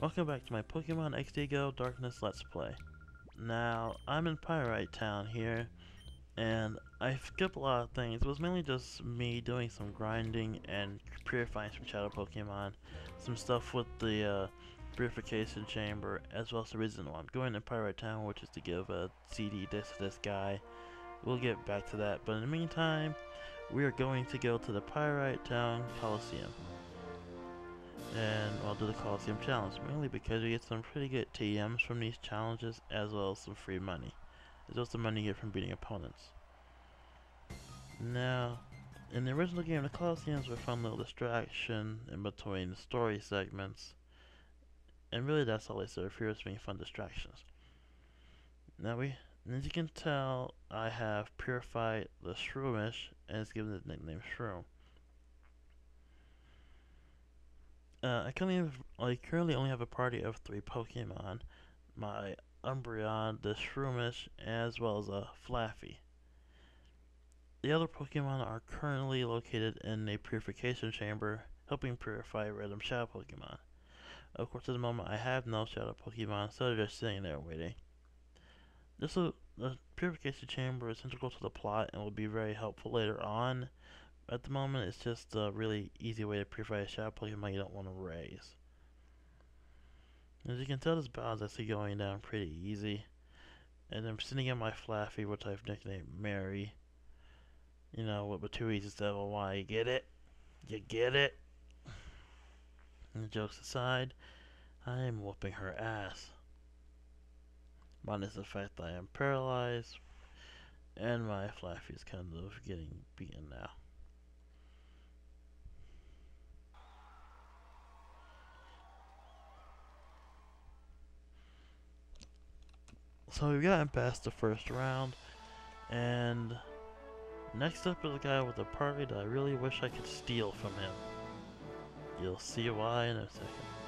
Welcome back to my Pokemon XD Go Darkness Let's Play. Now, I'm in Pyrite Town here, and I skipped a lot of things. It was mainly just me doing some grinding and purifying some Shadow Pokemon, some stuff with the uh, Purification Chamber, as well as the reason why I'm going to Pyrite Town, which is to give a CD disc to this guy. We'll get back to that, but in the meantime, we are going to go to the Pyrite Town Colosseum and I'll do the Coliseum Challenge, mainly because we get some pretty good TMs from these challenges, as well as some free money, as the money you get from beating opponents. Now, in the original game, the Coliseums were a fun little distraction in between the story segments, and really that's all they serve here is being fun distractions. Now we, as you can tell, I have purified the Shroomish, and it's given the nickname Shroom. Uh, I currently, I currently only have a party of three Pokemon. My Umbreon, the Shroomish, as well as a Flaaffy. The other Pokemon are currently located in a purification chamber, helping purify random Shadow Pokemon. Of course, at the moment, I have no Shadow Pokemon, so they're just sitting there waiting. This will, the purification chamber is integral to the plot and will be very helpful later on at the moment, it's just a really easy way to purify a shadow Pokemon you don't want to raise. As you can tell, this battle is actually going down pretty easy. And I'm sitting in my Flaaffy, which I've nicknamed Mary. You know, with the two E's instead of a Y. You get it? You get it? And jokes aside, I am whooping her ass. Minus the fact that I am paralyzed, and my Flaaffy is kind of getting beaten now. So we've gotten past the first round, and next up is a guy with a party that I really wish I could steal from him. You'll see why in a second.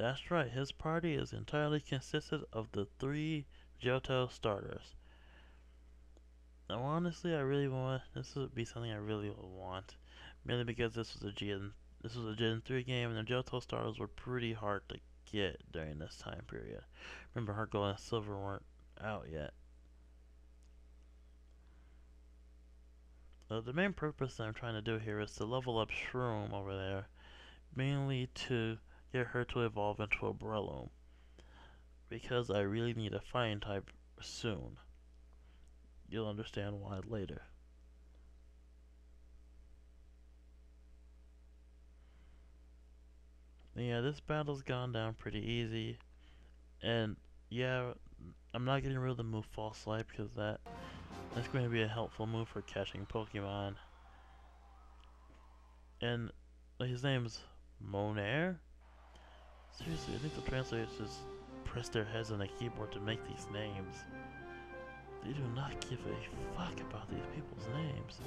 That's right, his party is entirely consisted of the three Johto starters. Now honestly, I really want, this would be something I really would want. Mainly because this was a Gen, this was a Gen 3 game and the Johto starters were pretty hard to get during this time period. Remember, Heart Gold and Silver weren't out yet. Uh, the main purpose that I'm trying to do here is to level up Shroom over there, mainly to get her to evolve into a Breloom. Because I really need a fire type soon. You'll understand why later. Yeah, this battle's gone down pretty easy. And yeah, I'm not getting rid of the move False Swipe because that that's going to be a helpful move for catching Pokemon. And his name's Monair? Seriously, I think the translators just press their heads on the keyboard to make these names. They do not give a fuck about these people's names.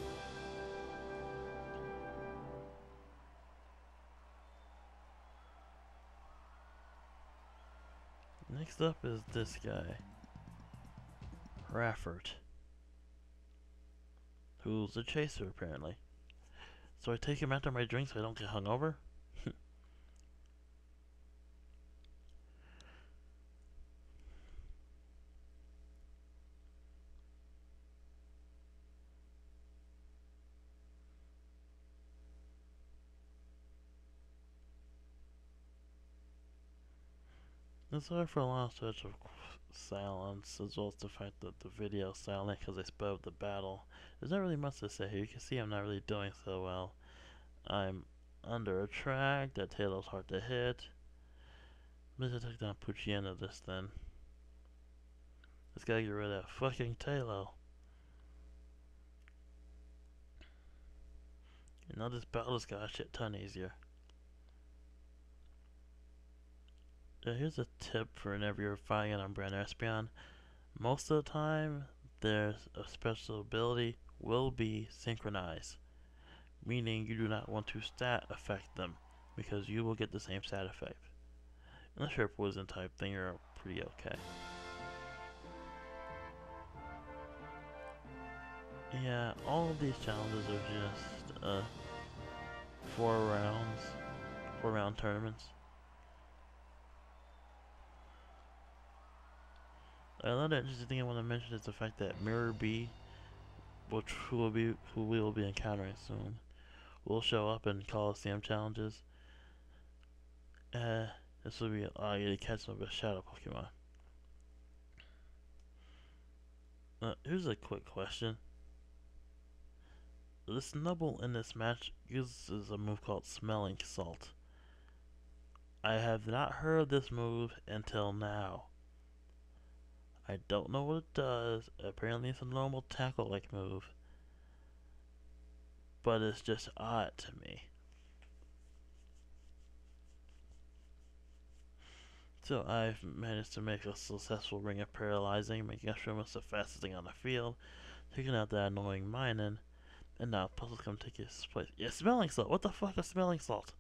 Next up is this guy. Raffert. Who's a chaser, apparently. So I take him after my drink so I don't get hungover? It's sorry for a long stretch of silence, as well as the fact that the video is silent because I sped up the battle. There's not really much to say here. You can see I'm not really doing so well. I'm under a track. That Taillow's hard to hit. Gonna take down Poochyena this then. Let's gotta get rid of that fucking Taillow. You know, this battle just got a shit ton easier. Uh, here's a tip for whenever you're fighting an Umbreon Espeon. Most of the time, their a special ability will be synchronized, meaning you do not want to stat affect them. because you will get the same side effect. Unless you're a poison type, then you're pretty okay. Yeah, all of these challenges are just uh, four rounds, four round tournaments. Another interesting thing I want to mention is the fact that Miror B, which will be who we will be encountering soon, will show up in Coliseum challenges. Uh, this will be uh, you to catch some of a shadow Pokemon. Uh, here's a quick question. The Snubbull in this match uses a move called Smelling Salt. I have not heard of this move until now. I don't know what it does. Apparently it's a normal tackle-like move. But it's just odd to me. So I've managed to make a successful ring of paralyzing, making Ashramus the fastest thing on the field, taking out that annoying Minun, and now Puzzle's come take his place. Yeah, smelling salt! What the fuck is smelling salt?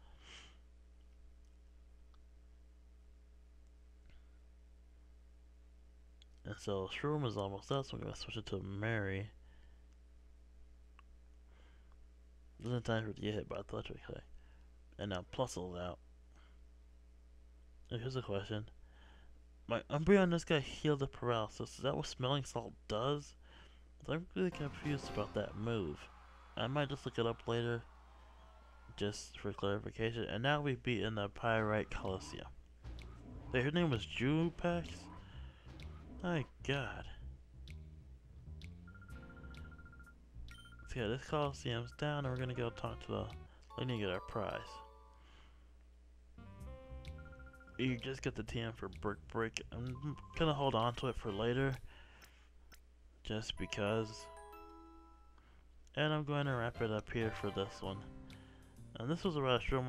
And so Shroom is almost up, so I'm gonna switch it to Mary. Doesn't time for it to get hit by the electric. And now Plusle's out. And here's a question. My Umbreon this guy healed the paralysis. Is that what smelling salt does? I'm really confused about that move. I might just look it up later. Just for clarification. And now we've beaten the Pyrite Colosseum. Hey, her name was Jupax? My god. So yeah, this Coliseum's down and we're gonna go talk to the lady and get our prize. You just get the TM for Brick Break. I'm gonna hold on to it for later. Just because. And I'm going to wrap it up here for this one. And this was a short